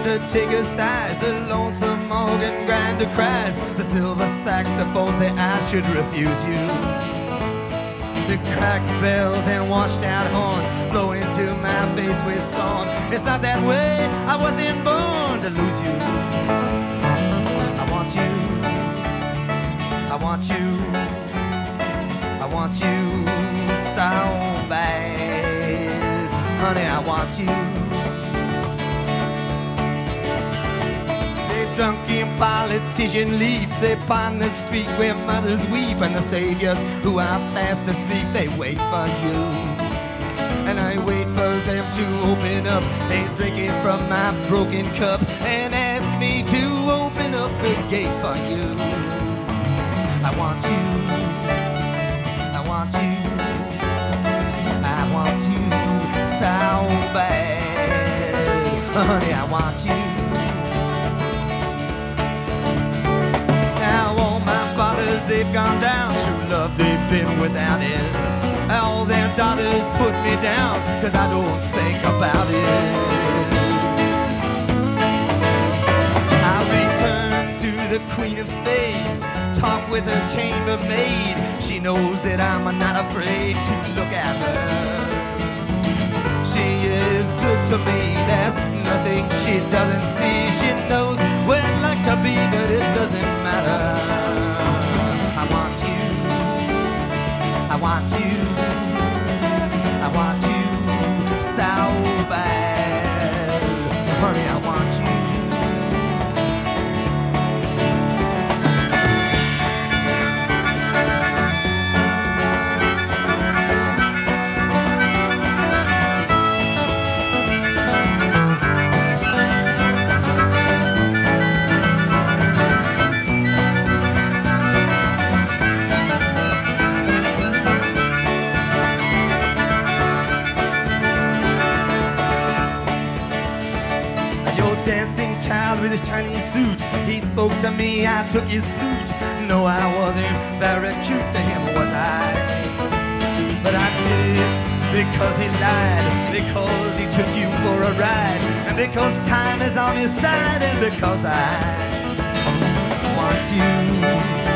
undertaker sighs, the lonesome organ grinder cries, the silver saxophone say I should refuse you. The cracked bells and washed out horns blow into my face with scorn. It's not that way, I wasn't born to lose you. I want you, I want you, I want you so bad. Honey, I want you. Drunken politician leaps upon the street where mothers weep and the saviors who are fast asleep they wait for you. And I wait for them to open up and drink it from my broken cup and ask me to open up the gate for you. I want you. I want you. I want you so bad. Honey I want you they've gone down. True love, they've been without it. All their daughters put me down, cause I don't think about it. I return to the Queen of Spades, talk with her chambermaid. She knows that I'm not afraid to look at her. She is good to me, there's nothing she doesn't see. She knows where I'd like to be, but it doesn't matter. Want you. I want you so bad. Honey, I with his Chinese suit. He spoke to me, I took his flute. No, I wasn't very cute to him, was I? But I did it because he lied, because he took you for a ride, and because time is on his side, and because I want you.